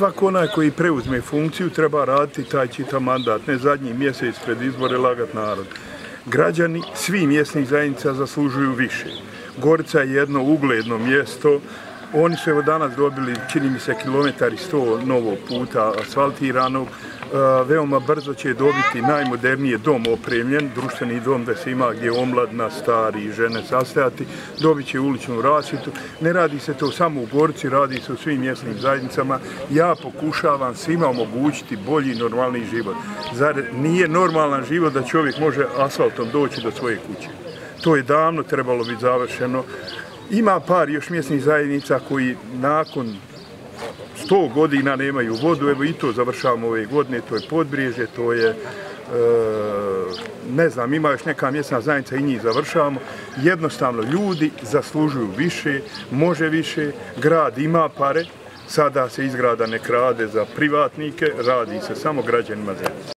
svako onaj koji preuzme funkciju treba raditi taj čita mandat, ne zadnji mjesec pred izbore lagat narod. Građani svi mjesnih zajednica zaslužuju više. Gorica je jedno ugledno mjesto, Oni su evo danas dobili, čini mi se, kilometari sto novog puta asfaltiranog. Eh, veoma brzo će dobiti najmodernije dom opremljen, društveni dom da se ima gdje omladna, stari i žene sastajati. Dobit će uličnu rasvitu. Ne radi se to samo u Gorci, radi se u svim mjesnim zajednicama. Ja pokušavam svima omogućiti bolji, normalni život. Zar nije normalan život da čovjek može asfaltom doći do svoje kuće? To je davno trebalo biti završeno. Ima par još mjesnih zajednica koji nakon 100 godina nemaju vodu, evo i to završavamo ove godine, to je podbriježe, to je, e, ne znam, ima još neka mjesna zajednica i njih završavamo. Jednostavno, ljudi zaslužuju više, može više, grad ima pare, sada se izgrada ne krade za privatnike, radi se samo građanima zemlje.